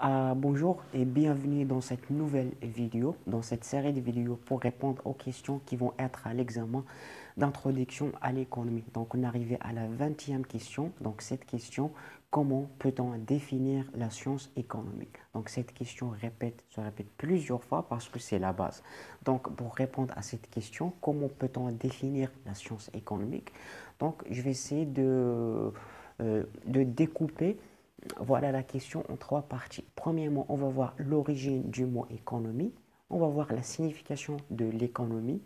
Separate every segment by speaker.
Speaker 1: Bonjour et bienvenue dans cette nouvelle vidéo, dans cette série de vidéos pour répondre aux questions qui vont être à l'examen d'introduction à l'économie. Donc on est arrivé à la 20e question. Donc cette question, comment peut-on définir la science économique? Donc cette question se répète plusieurs fois parce que c'est la base. Donc pour répondre à cette question, comment peut-on définir la science économique? Donc je vais essayer de, euh, de découper voilà la question en trois parties. Premièrement, on va voir l'origine du mot économie, on va voir la signification de l'économie,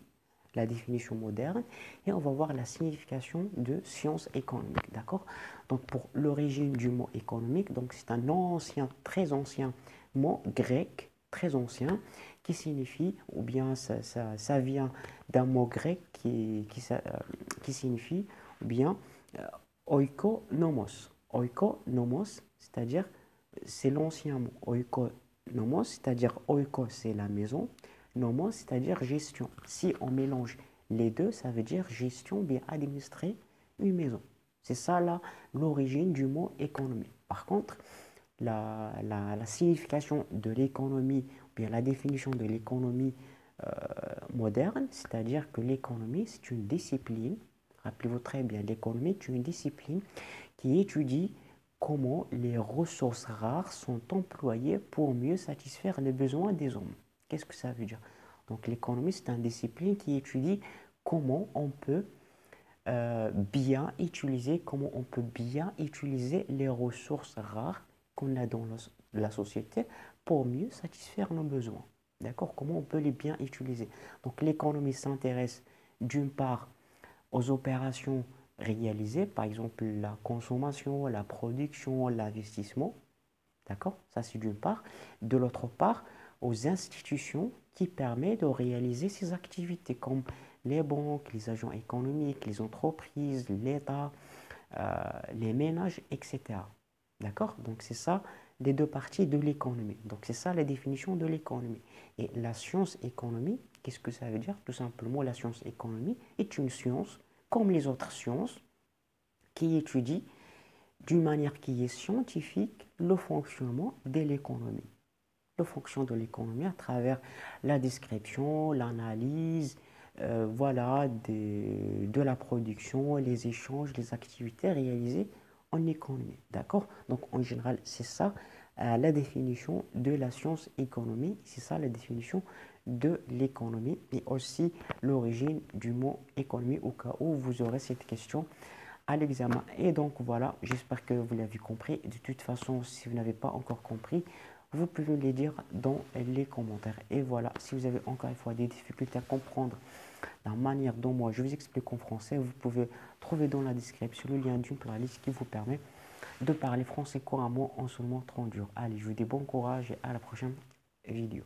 Speaker 1: la définition moderne, et on va voir la signification de science économique. D'accord? Donc pour l'origine du mot économique, c'est un ancien, très ancien mot grec, très ancien, qui signifie, ou bien ça, vient d'un mot grec qui, qui, euh, qui signifie, ou bien euh, oikonomos oikonomos, c'est-à-dire, c'est l'ancien mot oikonomos, c'est-à-dire oiko, c'est la maison, nomos, c'est-à-dire gestion. Si on mélange les deux, ça veut dire gestion, bien administrer une maison. C'est ça là l'origine du mot économie. Par contre, la, signification de l'économie, bien la définition de l'économie euh, moderne, c'est-à-dire que l'économie, c'est une discipline, rappelez-vous très bien, l'économie est une discipline qui étudie comment les ressources rares sont employées pour mieux satisfaire les besoins des hommes. Qu'est-ce que ça veut dire? Donc l'économie, c'est une discipline qui étudie comment on peut euh, bien utiliser, comment on peut bien utiliser les ressources rares qu'on a dans la société pour mieux satisfaire nos besoins. D'accord? Comment on peut les bien utiliser? Donc l'économie s'intéresse d'une part aux opérations réaliser, par exemple la consommation, la production, l'investissement. D'accord? Ça, c'est d'une part. De l'autre part, aux institutions qui permettent de réaliser ces activités, comme les banques, les agents économiques, les entreprises, l'État, euh, les ménages, etc. D'accord? Donc, c'est ça les deux parties de l'économie. Donc, c'est ça la définition de l'économie. Et la science économie, qu'est-ce que ça veut dire? Tout simplement, la science économie est une science comme les autres sciences, qui étudient d'une manière qui est scientifique le fonctionnement de l'économie. Le fonctionnement de l'économie à travers la description, l'analyse, euh, voilà, de la production, les échanges, les activités réalisées économie. D'accord? Donc en général, c'est ça euh, la définition de la science économie, c'est ça la définition de l'économie et aussi l'origine du mot économie au cas où vous aurez cette question à l'examen. Et donc voilà, j'espère que vous l'avez compris. De toute façon, si vous n'avez pas encore compris, vous pouvez les dire dans les commentaires. Et voilà, si vous avez encore une fois des difficultés à comprendre la manière dont moi je vous explique en français, vous pouvez trouver dans la description le lien d'une playlist qui vous permet de parler français couramment en seulement 30 jours. Allez, je vous dis bon courage et à la prochaine vidéo.